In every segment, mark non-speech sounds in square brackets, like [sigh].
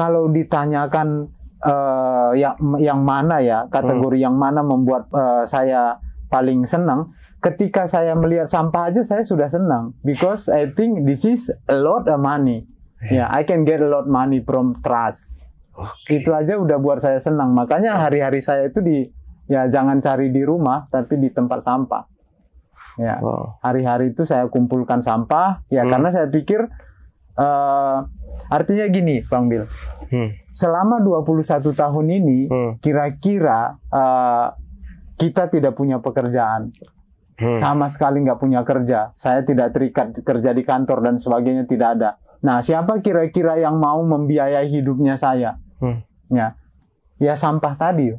kalau ditanyakan uh, yang yang mana ya kategori yang mana membuat uh, saya paling senang ketika saya melihat sampah aja saya sudah senang. Because I think this is a lot of money. Ya. Yeah, I can get a lot money from trust. Oke. itu aja udah buat saya senang. Makanya hari-hari saya itu di ya jangan cari di rumah tapi di tempat sampah. Ya. Wow. hari-hari itu saya kumpulkan sampah ya Hmm. karena saya pikir eh artinya gini Bang Bil Hmm. selama 21 tahun ini Hmm. kira-kira eh, kita tidak punya pekerjaan Hmm. sama sekali nggak punya kerja saya tidak terikat kerja di kantor dan sebagainya tidak ada nah siapa kira-kira yang mau membiayai hidupnya saya Hmm. ya ya sampah tadi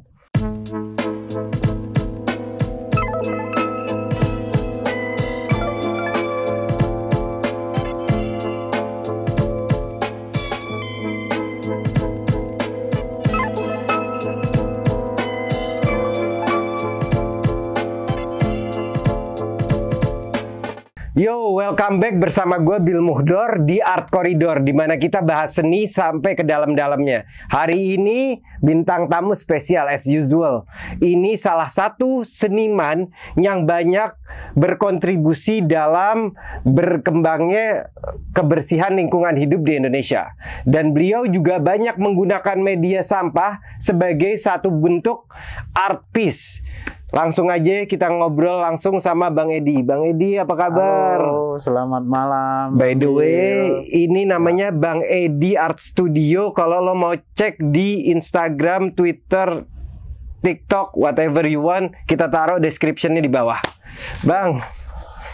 Yo, welcome back bersama gue Bill Muhdor di Art Corridor di mana kita bahas seni sampai ke dalam-dalamnya. Hari ini bintang tamu spesial as usual. Ini salah satu seniman yang banyak berkontribusi dalam berkembangnya kebersihan lingkungan hidup di Indonesia. Dan beliau juga banyak menggunakan media sampah sebagai satu bentuk art piece. Langsung aja kita ngobrol langsung sama Bang Edi. Bang Edi apa kabar? Halo, selamat malam By the way, ini namanya Bang Edi Art Studio. Kalau lo mau cek di Instagram, Twitter, TikTok, whatever you want, kita taruh descriptionnya di bawah. Bang,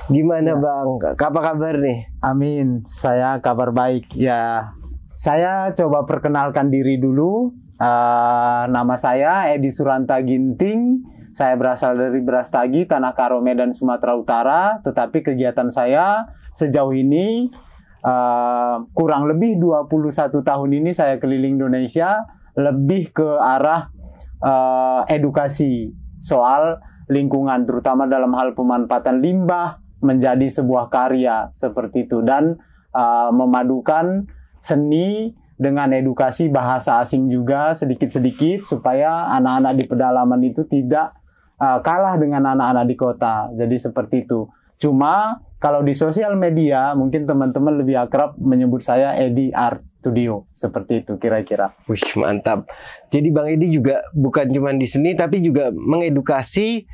gimana Ya. Bang? Apa kabar nih? Amin, saya kabar baik. Ya, saya coba perkenalkan diri dulu. Eh, nama saya Edi Suranta Ginting. Saya berasal dari Brastagi, Tanah Karo, Medan, Sumatera Utara. Tetapi kegiatan saya sejauh ini eh, kurang lebih 21 tahun ini saya keliling Indonesia lebih ke arah eh, edukasi soal lingkungan, terutama dalam hal pemanfaatan limbah menjadi sebuah karya seperti itu dan uh, memadukan seni dengan edukasi bahasa asing juga sedikit-sedikit supaya anak-anak di pedalaman itu tidak uh, kalah dengan anak-anak di kota. Jadi seperti itu. Cuma kalau di sosial media mungkin teman-teman lebih akrab menyebut saya Edi Art Studio seperti itu kira-kira. Wih, mantap. Jadi Bang Edi juga bukan cuma di seni tapi juga mengedukasi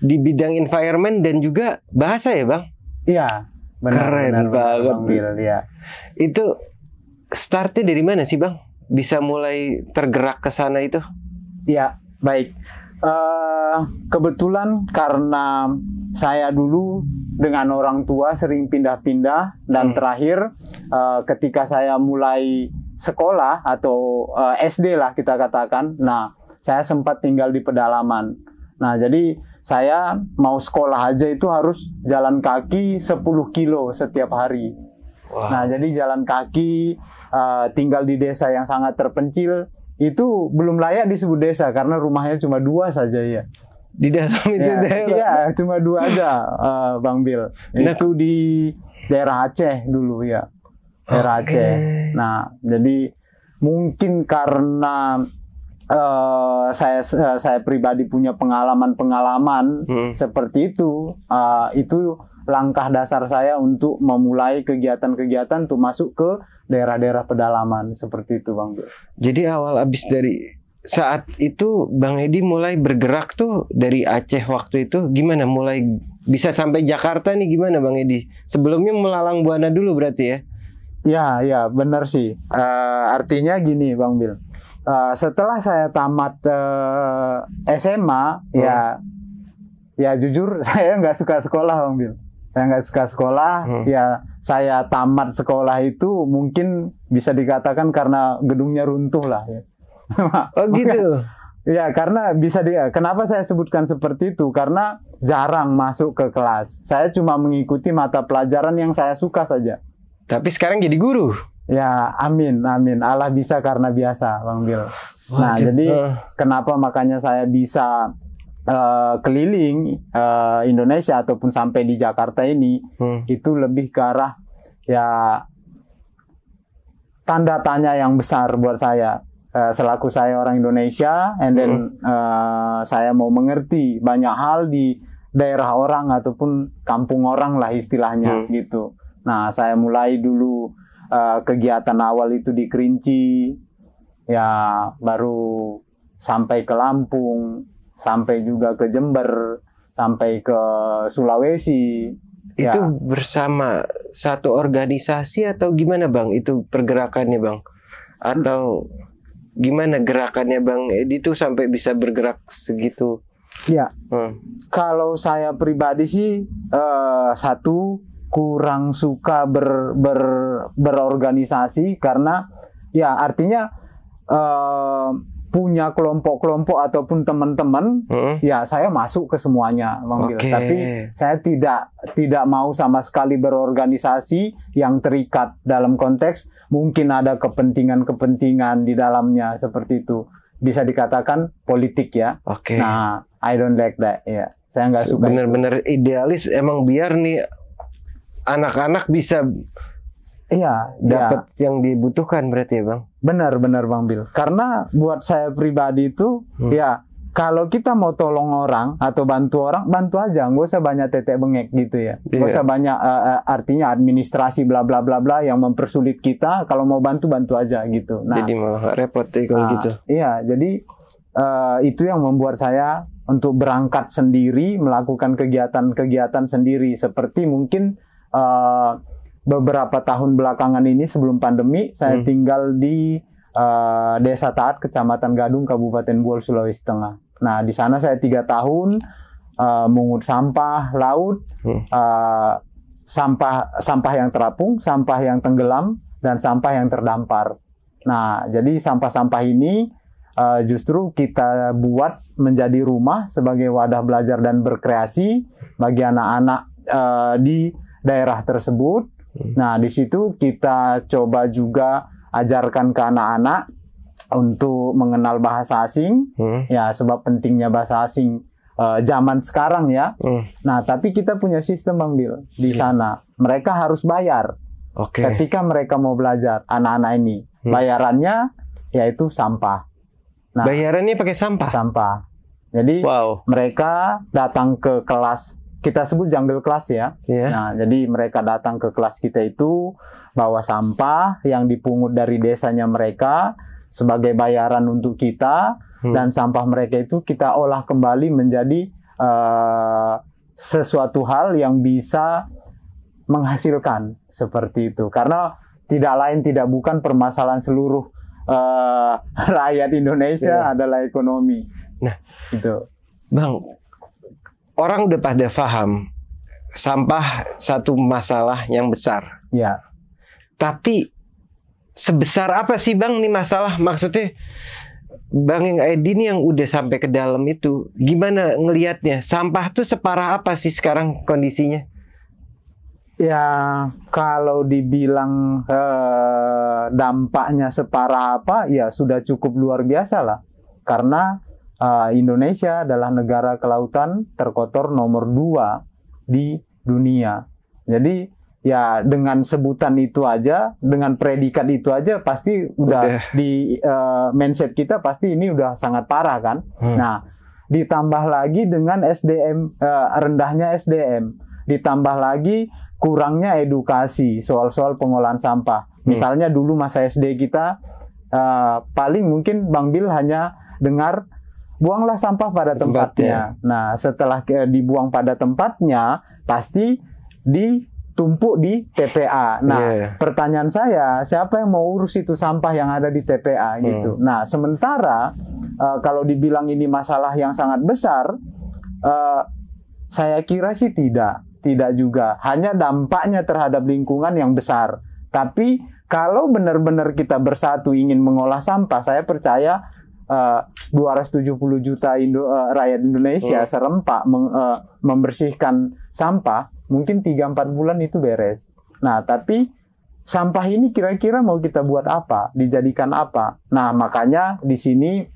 di bidang environment dan juga bahasa ya, Bang? Iya, benar Keren benar, banget. Bang Bil, ya. Itu startnya dari mana sih, Bang? Bisa mulai tergerak ke sana itu? Ya, baik. Eh, kebetulan karena saya dulu dengan orang tua sering pindah-pindah dan Hmm. terakhir eh, ketika saya mulai sekolah atau eh, SD lah kita katakan, nah saya sempat tinggal di pedalaman. Nah jadi saya mau sekolah aja itu harus jalan kaki 10 kilo setiap hari. Wah. Nah, jadi jalan kaki, uh, tinggal di desa yang sangat terpencil, itu belum layak disebut desa karena rumahnya cuma dua saja ya. di dalam itu Ya, daerah. iya, cuma dua aja, uh, Bang Bil. Nah. Itu di daerah Aceh dulu ya, daerah Oke. Aceh. Nah, jadi mungkin karena uh, saya saya pribadi punya pengalaman-pengalaman Hmm. seperti itu, uh, itu langkah dasar saya untuk memulai kegiatan-kegiatan untuk masuk ke daerah-daerah pedalaman seperti itu, Bang. Jadi awal abis dari saat itu Bang Edi mulai bergerak tuh dari Aceh waktu itu gimana mulai bisa sampai Jakarta nih gimana Bang Edi? Sebelumnya melalang buana dulu berarti ya? Ya, ya, benar sih. Eh, artinya gini, Bang Bil. Eh, setelah saya tamat eh, SMA, ya, ya jujur [laughs] saya nggak suka sekolah, Bang Bil. Saya nggak suka sekolah. Hmm. Ya, saya tamat sekolah itu mungkin bisa dikatakan karena gedungnya runtuh lah. Ya. [laughs] Oh gitu. Ya, karena bisa dia. Kenapa saya sebutkan seperti itu? Karena jarang masuk ke kelas. Saya cuma mengikuti mata pelajaran yang saya suka saja. Tapi sekarang jadi guru. Ya, amin, amin. Allah bisa karena biasa, Bang Bil. Nah, gitu. jadi Eh, kenapa makanya saya bisa eh, keliling eh, Indonesia ataupun sampai di Jakarta ini hmm. itu lebih ke arah ya tanda tanya yang besar buat saya. Eh, selaku saya orang Indonesia, and then eh, saya mau mengerti banyak hal di daerah orang ataupun kampung orang lah istilahnya Hmm. gitu. Nah, saya mulai dulu eh, kegiatan awal itu di Kerinci, ya baru sampai ke Lampung, sampai juga ke Jember, sampai ke Sulawesi. Ya. Itu bersama satu organisasi atau gimana bang? Itu pergerakannya bang? Atau gimana gerakannya bang Edi tuh sampai bisa bergerak segitu? Ya, Hmm. kalau saya pribadi sih eh, satu kurang suka ber, ber- berorganisasi karena ya artinya eh, punya kelompok-kelompok ataupun teman-teman Hmm. ya saya masuk ke semuanya Bang Bil. Oke. tapi saya tidak tidak mau sama sekali berorganisasi yang terikat dalam konteks mungkin ada kepentingan-kepentingan di dalamnya seperti itu bisa dikatakan politik ya Oke. Nah, I don't like that. Ya, saya nggak suka. Bener-bener idealis emang biar nih anak-anak bisa Iya, dapat ya, yang dibutuhkan berarti ya bang? benar benar Bang Bil. Karena buat saya pribadi itu, Hmm. ya kalau kita mau tolong orang atau bantu orang, bantu aja, nggak usah banyak tetek bengek gitu ya. Nggak Iya. usah banyak eh, artinya administrasi bla bla bla bla yang mempersulit kita. Kalau mau bantu bantu aja gitu. Nah, Jadi malah repot deh kalau Nah, gitu. Iya, jadi eh, itu yang membuat saya untuk berangkat sendiri, melakukan kegiatan-kegiatan sendiri, seperti mungkin eh, beberapa tahun belakangan ini sebelum pandemi, saya Hmm. tinggal di eh, Desa Taat, Kecamatan Gadung, Kabupaten Buol, Sulawesi Tengah. Nah, di sana saya tiga tahun eh, mengut sampah laut, Hmm. eh, sampah sampah yang terapung, sampah yang tenggelam, dan sampah yang terdampar. Nah, jadi sampah-sampah ini eh, justru kita buat menjadi rumah sebagai wadah belajar dan berkreasi bagi anak-anak eh, di daerah tersebut. Hmm. Nah, di situ kita coba juga ajarkan ke anak-anak untuk mengenal bahasa asing, Hmm. ya sebab pentingnya bahasa asing eh, zaman sekarang ya. Hmm. Nah, tapi kita punya sistem Bang Bil di Iya. sana. Mereka harus bayar Oke. ketika mereka mau belajar anak-anak ini. Hmm. Bayarannya yaitu sampah. Nah, Bayarannya pakai sampah. sampah. Jadi Wow. mereka datang ke kelas kita sebut jungle class ya. Ya. Nah, jadi mereka datang ke kelas kita itu bawa sampah yang dipungut dari desanya mereka sebagai bayaran untuk kita Hmm. dan sampah mereka itu kita olah kembali menjadi eh, sesuatu hal yang bisa menghasilkan seperti itu. Karena tidak lain tidak bukan permasalahan seluruh eh, [laughs] rakyat Indonesia Iya. adalah ekonomi. Nah. itu. Bang, orang udah pada paham sampah satu masalah yang besar. Ya. Tapi sebesar apa sih bang nih masalah? Maksudnya Bang yang Edi nih yang udah sampai ke dalam itu, gimana ngelihatnya? Sampah tuh separah apa sih sekarang kondisinya? Ya, kalau dibilang eh, dampaknya separah apa, ya sudah cukup luar biasa lah. Karena eh, Indonesia adalah negara kelautan terkotor nomor dua di dunia. Jadi ya dengan sebutan itu aja, dengan predikat itu aja, pasti udah, Udah. di eh, mindset kita pasti ini udah sangat parah kan. Hmm. Nah, ditambah lagi dengan SDM eh, rendahnya SDM, ditambah lagi kurangnya edukasi soal-soal pengolahan sampah. Misalnya dulu masa SD kita eh, paling mungkin Bang Bil hanya dengar buanglah sampah pada tempatnya. Nah, setelah dibuang pada tempatnya, pasti ditumpuk di TPA. Nah, Iya. pertanyaan saya, siapa yang mau urus itu sampah yang ada di TPA gitu. Nah, sementara eh, kalau dibilang ini masalah yang sangat besar, eh, saya kira sih tidak, tidak juga. Hanya dampaknya terhadap lingkungan yang besar. Tapi kalau benar-benar kita bersatu ingin mengolah sampah, saya percaya eh, 270 juta Indo- eh, rakyat Indonesia Hmm. serempak meng- eh, membersihkan sampah, mungkin 3-4 bulan itu beres. Nah, tapi sampah ini kira-kira mau kita buat apa? Dijadikan apa? Nah, makanya di sini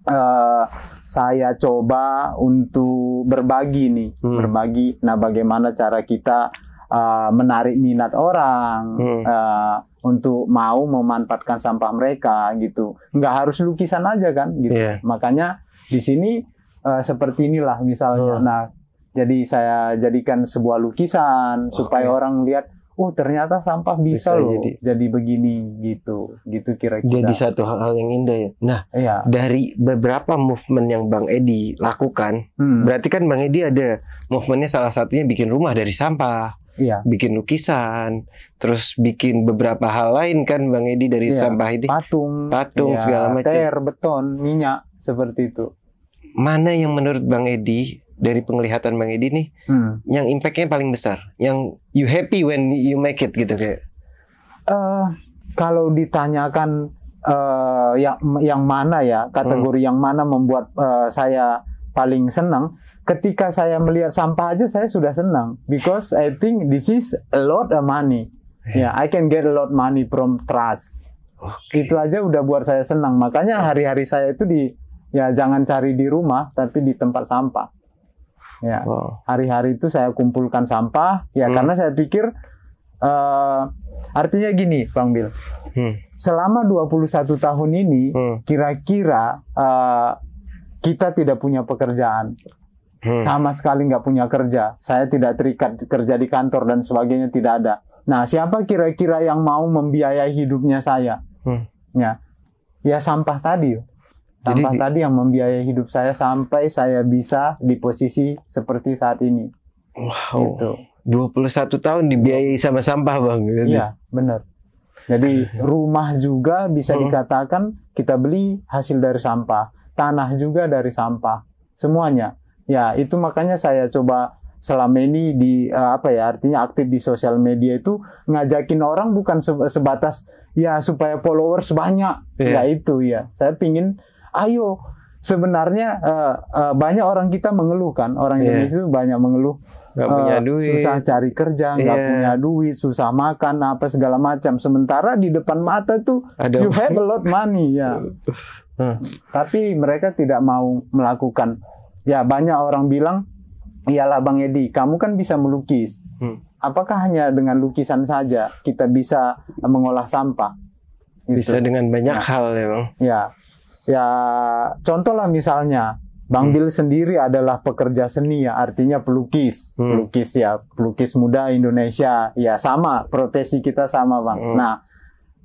eh, saya coba untuk berbagi nih, Hmm. berbagi. Nah, bagaimana cara kita eh, menarik minat orang, Hmm. eh, untuk mau memanfaatkan sampah mereka gitu. Nggak harus lukisan aja kan gitu. Iya. Makanya di sini eh, seperti inilah misalnya. Hmm. Nah, jadi saya jadikan sebuah lukisan supaya Oke. orang lihat, oh ternyata sampah bisa, Bisa loh jadi. jadi. begini gitu, gitu kira-kira. Jadi satu hal yang indah ya. Nah, Iya. dari beberapa movement yang Bang Edi lakukan, Hmm, berarti kan Bang Edi ada movementnya salah satunya bikin rumah dari sampah, iya. bikin lukisan, terus bikin beberapa hal lain kan Bang Edi dari Iya. sampah ini. Patung, Patung, iya, segala macam. ter, beton, minyak seperti itu. Mana yang menurut Bang Edi dari penglihatan Bang Edi nih Hmm. yang impactnya paling besar, yang you happy when you make it gitu kayak. Eh, kalau ditanyakan eh, yang yang mana ya kategori yang mana membuat eh, saya paling senang ketika saya melihat sampah aja saya sudah senang because I think this is a lot of money ya I can get a lot money from trust Oke. itu aja udah buat saya senang makanya hari-hari saya itu di ya jangan cari di rumah tapi di tempat sampah ya Wow. hari-hari itu saya kumpulkan sampah ya Hmm. karena saya pikir eh artinya gini Bang Bil Hmm. selama 21 tahun ini Hmm. kira-kira eh, kita tidak punya pekerjaan Hmm. sama sekali nggak punya kerja saya tidak terikat kerja di kantor dan sebagainya tidak ada nah siapa kira-kira yang mau membiayai hidupnya saya Hmm. ya ya sampah tadi Jadi sampah di- tadi yang membiayai hidup saya sampai saya bisa di posisi seperti saat ini Wow. gitu 21 tahun dibiayai sama sampah Bang. gitu. Iya, benar. Jadi rumah juga bisa Hmm. dikatakan kita beli hasil dari sampah, tanah juga dari sampah, semuanya. Ya, itu makanya saya coba selama ini di eh, apa ya artinya aktif di sosial media itu ngajakin orang bukan se- sebatas ya supaya followers banyak, Iya. ya itu ya. Saya pingin, ayo sebenarnya eh, eh, banyak orang kita mengeluh kan, orang Iya. Indonesia itu banyak mengeluh Gak punya Eh, duit. susah cari kerja, nggak Iya. punya duit, susah makan, apa segala macam. Sementara di depan mata tuh Ada you have a lot money ya. [laughs] Hmm. Tapi mereka tidak mau melakukan. Ya banyak orang bilang, iyalah Bang Edi, kamu kan bisa melukis. Hmm. Apakah hanya dengan lukisan saja kita bisa mengolah sampah? bisa Gitu. dengan banyak Nah. hal ya Bang. Ya, ya contoh lah misalnya Bang Hmm. Bil sendiri adalah pekerja seni ya, artinya pelukis, Hmm. pelukis ya, pelukis muda Indonesia, ya sama profesi kita sama Bang. Hmm. Nah,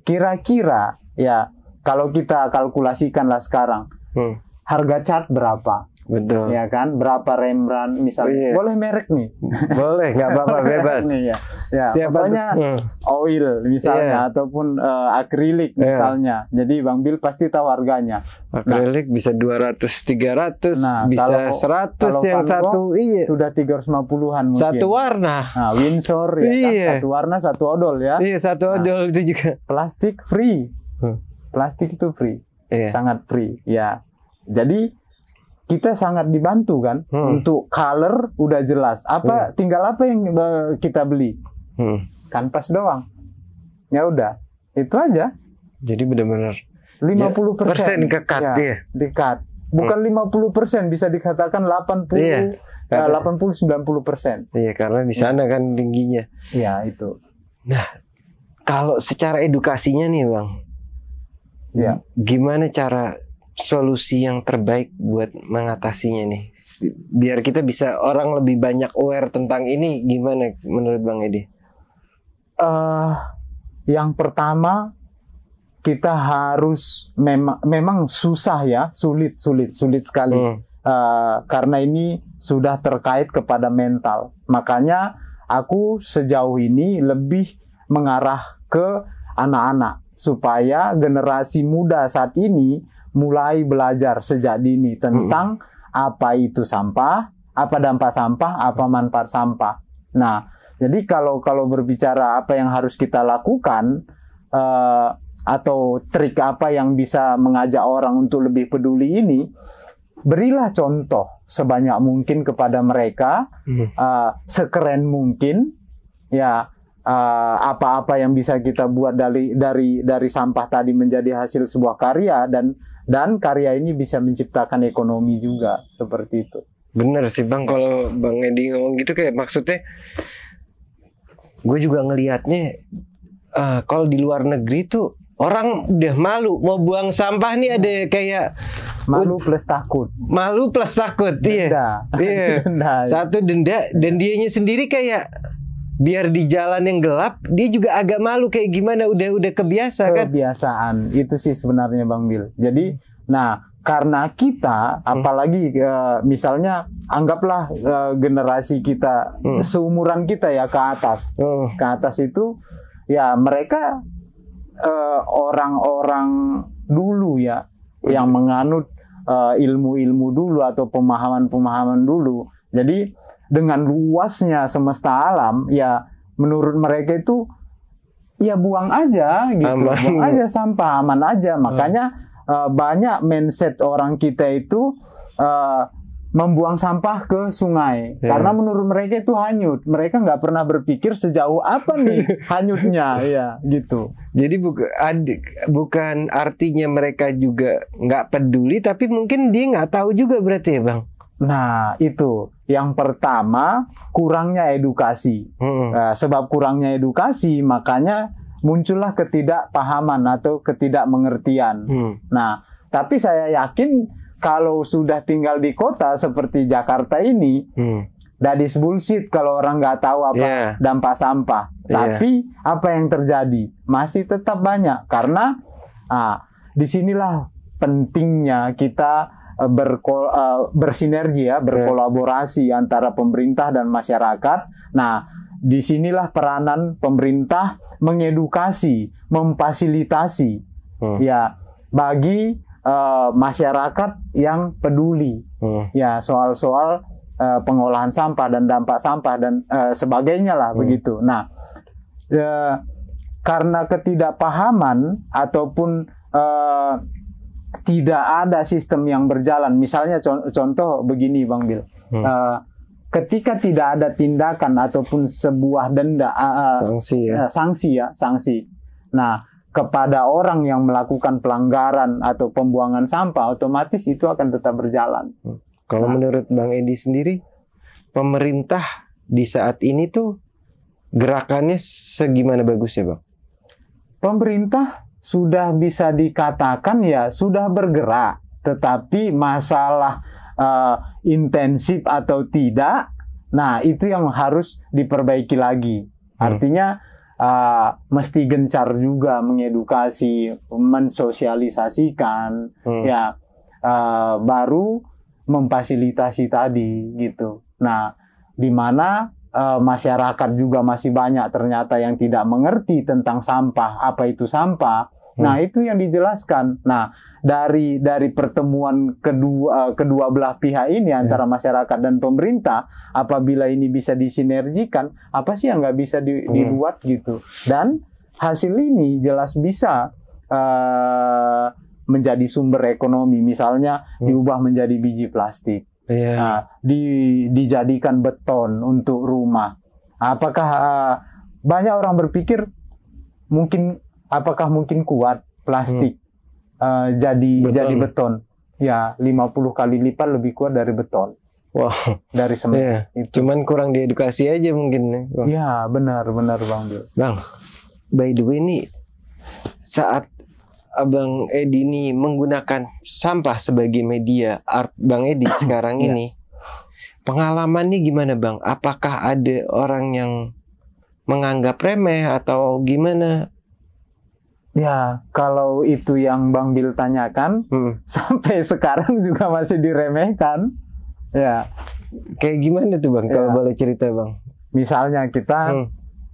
kira-kira ya kalau kita kalkulasikan lah sekarang Hmm. harga cat berapa, Betul. ya kan? Berapa Rembrandt misalnya, Oh, iya. boleh merek nih, [laughs] Boleh, nggak apa-apa bebas. nih ya, ya Siapa pokoknya? Hmm. oil misalnya ataupun eh, akrilik Iya. misalnya, jadi Bang Bil pasti tahu harganya. Akrilik bisa 200, 300, Nah, bisa kalau- 100 kalau yang satu iya. sudah 350-an mungkin. Satu warna. Nah, Windsor ya kan? Iya. satu warna satu odol ya. Iya, satu Nah. odol itu juga. Plastik free. Hmm. Plastik itu free, Iya. sangat free. Ya. Jadi kita sangat dibantu kan Hmm. untuk color udah jelas. Apa tinggal apa yang eh, kita beli? Hmm. Kanvas doang. Ya udah. Itu aja. Jadi benar-benar 50% persen kekat ya, ya. Dikat. Bukan 50% bisa dikatakan 80 Iya. eh, Karena- 80 90 persen. Iya, karena di sana kan tingginya. Ya itu. Kalau secara edukasinya nih, Bang. Iya. Gimana cara solusi yang terbaik buat mengatasinya nih? Biar kita bisa orang lebih banyak aware tentang ini gimana menurut Bang Edi? eh yang pertama kita harus memang memang susah ya, sulit sulit sulit sekali Hmm. Eh, karena ini sudah terkait kepada mental. Makanya aku sejauh ini lebih mengarah ke anak-anak supaya generasi muda saat ini mulai belajar sejak dini tentang apa itu sampah, apa dampak sampah, apa manfaat sampah. Nah, jadi kalau kalau berbicara apa yang harus kita lakukan eh, atau trik apa yang bisa mengajak orang untuk lebih peduli ini, berilah contoh sebanyak mungkin kepada mereka, Hmm. eh, sekeren mungkin, ya eh, apa-apa yang bisa kita buat dari dari dari sampah tadi menjadi hasil sebuah karya dan dan karya ini bisa menciptakan ekonomi juga seperti itu. Bener sih bang, kalau bang Edi ngomong gitu kayak maksudnya gue juga ngelihatnya eh, kalau di luar negeri tuh orang udah malu mau buang sampah nih ada kayak Malu plus takut. malu plus takut iya Denda. Iya. [laughs] Denda. satu denda dan dianya sendiri kayak biar di jalan yang gelap dia juga agak malu kayak gimana udah udah kebiasa kan kebiasaan itu sih sebenarnya Bang Bil. Jadi, nah karena kita, Hmm. apalagi eh, misalnya anggaplah eh, generasi kita Hmm. seumuran kita ya ke atas, oh, ke atas itu ya mereka eh, orang-orang dulu ya yang menganut ilmu-ilmu dulu atau pemahaman-pemahaman dulu. Jadi dengan luasnya semesta alam ya menurut mereka itu ya buang aja gitu, Aman. buang aja sampah aman aja. Makanya eh, banyak mindset orang kita itu eh, membuang sampah ke sungai Ya. karena menurut mereka itu hanyut. Mereka nggak pernah berpikir sejauh apa nih [laughs] hanyutnya, ya gitu. jadi bukan bukan artinya mereka juga nggak peduli tapi mungkin dia nggak tahu juga berarti ya bang Nah itu yang pertama kurangnya edukasi. Hmm. Nah, sebab kurangnya edukasi makanya muncullah ketidakpahaman atau ketidakmengertian. Hmm. Nah, tapi saya yakin kalau sudah tinggal di kota seperti Jakarta ini, Hmm. bullshit kalau orang nggak tahu apa Iya. dampak sampah. Iya. Tapi apa yang terjadi? Masih tetap banyak karena ah, di sinilah pentingnya kita berko- eh, bersinergi ya, berkolaborasi antara pemerintah dan masyarakat. Nah, di sinilah peranan pemerintah mengedukasi, memfasilitasi Hmm. ya bagi eh, masyarakat yang peduli Hmm. ya soal-soal eh, pengolahan sampah dan dampak sampah dan eh, sebagainya lah Hmm. begitu. Nah, eh, karena ketidakpahaman ataupun eh, tidak ada sistem yang berjalan, misalnya con- contoh begini, Bang Bil, Hmm. Eh, ketika tidak ada tindakan ataupun sebuah denda, eh, sanksi ya sanksi ya, sanksi. Nah, kepada orang yang melakukan pelanggaran atau pembuangan sampah, otomatis itu akan tetap berjalan. Kalau Nah. menurut Bang Edi sendiri, pemerintah di saat ini tuh gerakannya segimana bagusnya, Bang? Pemerintah sudah bisa dikatakan ya sudah bergerak, tetapi masalah eh, intensif atau tidak, nah itu yang harus diperbaiki lagi. Hmm. Artinya eh, mesti gencar juga mengedukasi, mensosialisasikan, Hmm. ya eh, baru memfasilitasi tadi gitu. Nah, di mana eh, masyarakat juga masih banyak ternyata yang tidak mengerti tentang sampah, apa itu sampah. Nah, itu yang dijelaskan. Nah, dari dari pertemuan kedua eh, kedua belah pihak ini antara masyarakat dan pemerintah, apabila ini bisa disinergikan, apa sih yang nggak bisa di- Hmm. dibuat gitu. Dan hasil ini jelas bisa eh, menjadi sumber ekonomi, misalnya Hmm. diubah menjadi biji plastik, Iya. Nah, di, dijadikan beton untuk rumah. Apakah eh, banyak orang berpikir mungkin apakah mungkin kuat plastik eh, jadi Hmm. Beton. jadi beton? Ya, 50 kali lipat lebih kuat dari beton, Wow. dari semen. Iya. Itu. Cuman kurang diedukasi aja mungkin ya. Bang. Ya, benar, benar Bang. Bang, by the way nih saat Abang Edi ini menggunakan sampah sebagai media art Bang Edi [coughs] sekarang Iya. ini. Pengalamannya gimana Bang? Apakah ada orang yang menganggap remeh atau gimana? Ya, kalau itu yang Bang Bil tanyakan, Hmm. [laughs] sampai sekarang juga masih diremehkan. Ya, Kayak gimana tuh Bang? Kalau Iya. boleh cerita Bang. misalnya kita Hmm.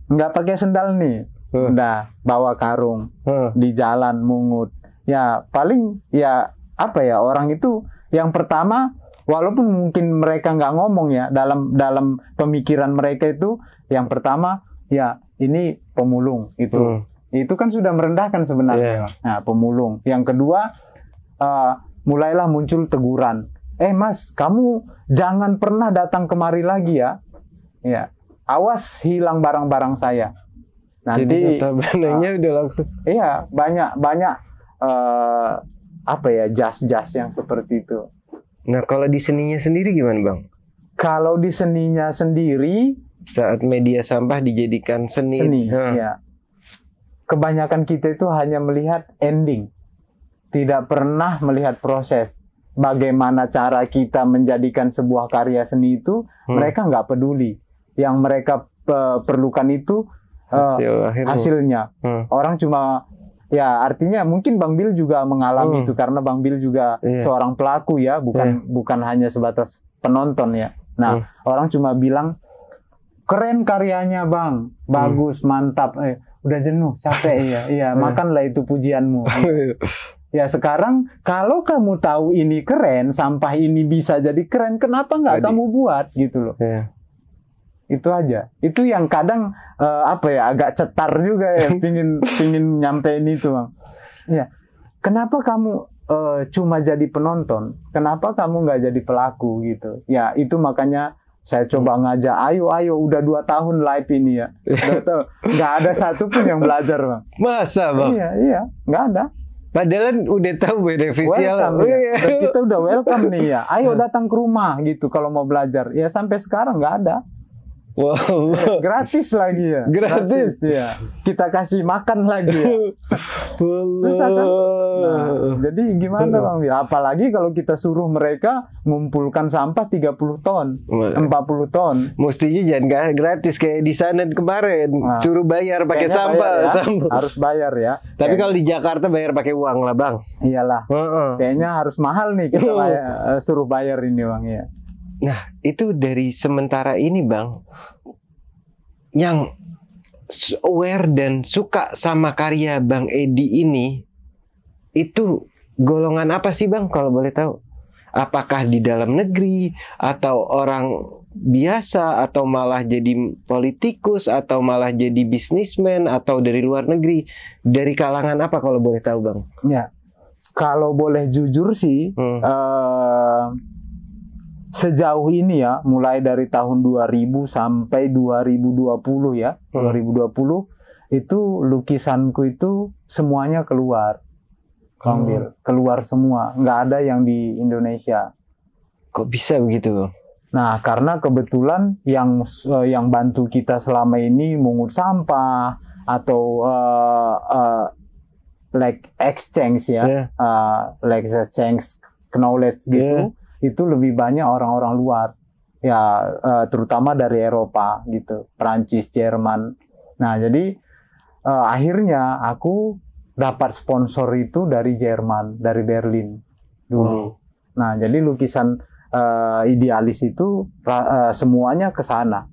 nggak pakai sendal nih, Hmm. udah bawa karung Hmm. di jalan mungut. Ya, paling ya apa ya orang itu yang pertama walaupun mungkin mereka nggak ngomong ya dalam dalam pemikiran mereka itu yang pertama ya ini pemulung itu. Hmm. Itu kan sudah merendahkan sebenarnya. Iya. Nah, pemulung. Yang kedua, eh, mulailah muncul teguran. Eh, Mas, kamu jangan pernah datang kemari lagi ya. Ya, awas hilang barang-barang saya. Nanti, notabene-nya udah langsung. iya banyak banyak eh, apa ya jas-jas yang seperti itu. Nah kalau di seninya sendiri gimana Bang? Kalau di seninya sendiri, Saat media sampah dijadikan seni. seni, ya. Kebanyakan kita itu hanya melihat ending, tidak pernah melihat proses. Bagaimana cara kita menjadikan sebuah karya seni itu, Hmm. mereka nggak peduli. Yang mereka pe- perlukan itu eh, Hasil akhirnya. hasilnya. Hmm. Orang cuma ya artinya mungkin Bang Bil juga mengalami Hmm. itu karena Bang Bil juga Iya. seorang pelaku ya, bukan bukan hanya sebatas penonton ya. Nah, Hmm. orang cuma bilang keren karyanya Bang, bagus, mantap. Eh, udah jenuh, capek ya. [laughs] Iya, makanlah itu pujianmu. [laughs] ya sekarang kalau kamu tahu ini keren, sampah ini bisa jadi keren, kenapa nggak kamu buat gitu loh? Iya. itu aja itu yang kadang eh, apa ya agak cetar juga ya [laughs] pingin pingin nyampein itu bang ya kenapa kamu eh, cuma jadi penonton kenapa kamu nggak jadi pelaku gitu ya itu makanya saya coba ngajak ayo ayo udah dua tahun live ini ya. [laughs] Nggak ada satupun yang belajar bang. Masa bang? iya iya nggak ada. Padahal udah tahu beneficial. welcome Oh, ya. Dan kita udah welcome nih ya. Ayo datang ke rumah gitu kalau mau belajar. Ya sampai sekarang nggak ada Wow. [laughs] gratis lagi ya Gratis. ya kita kasih makan lagi ya [laughs] Susah kan? Nah, jadi gimana Bang? Apalagi kalau kita suruh mereka ngumpulkan sampah 30 ton, 40 ton. Mestinya jangan ga- gratis kayak di sana kemarin. Nah. Suruh bayar pakai sampah. bayar ya. sampah. Harus bayar ya. Tapi kalau di Jakarta bayar pakai uang lah bang. iyalah. Heeh. Kayaknya harus mahal nih kita bayar, eh, suruh bayar ini Bang ya. Nah itu dari sementara ini bang, yang aware dan suka sama karya bang Edi ini, itu golongan apa sih bang kalau boleh tahu? Apakah di dalam negeri atau orang biasa atau malah jadi politikus atau malah jadi bisnismen atau dari luar negeri dari kalangan apa kalau boleh tahu bang? Ya. Kalau boleh jujur sih, Hmm. eh, sejauh ini ya, mulai dari tahun 2000 sampai 2020 ya, Hmm. 2020 itu lukisanku itu semuanya keluar. Kang Hmm. Keluar semua, nggak ada yang di Indonesia. Kok bisa begitu? Nah, karena kebetulan yang eh, yang bantu kita selama ini mungut sampah atau eh, eh, like exchange ya, Ya. uh, like exchange knowledge gitu, itu lebih banyak orang-orang luar, ya uh, terutama dari Eropa gitu, Prancis, Jerman. Nah jadi uh, akhirnya aku dapat sponsor itu dari Jerman, dari Berlin dulu. Nah jadi lukisan uh, idealis itu uh, semuanya ke sana.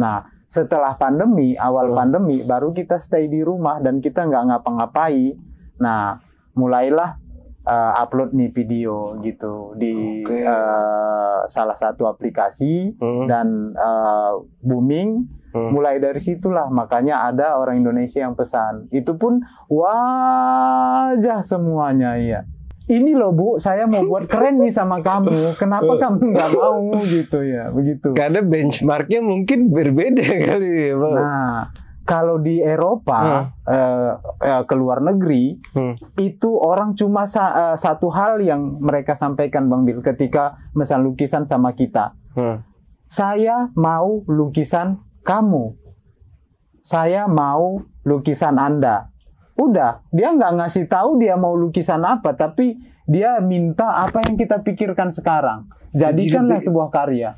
Nah setelah pandemi, awal Hmm. pandemi, baru kita stay di rumah dan kita nggak ngapa-ngapai. Nah, mulailah uh, upload nih video gitu di Oke. uh, salah satu aplikasi Hmm. dan uh, booming. Hmm. Mulai dari situlah makanya ada orang Indonesia yang pesan. Itu pun wajah semuanya ya. Ini loh Bu, saya mau buat keren nih sama kamu. Kenapa kamu nggak mau gitu ya? Begitu. Karena benchmarknya mungkin berbeda [laughs] kali ya, Bang. Nah, kalau di Eropa eh, eh, ke luar negeri Hmm. itu orang cuma sa- eh, satu hal yang mereka sampaikan Bang Bil ketika mesan lukisan sama kita. Hmm. Saya mau lukisan kamu. Saya mau lukisan Anda. Udah, dia nggak ngasih tahu dia mau lukisan apa, tapi dia minta apa yang kita pikirkan sekarang. Jadikanlah Jadi- sebuah karya.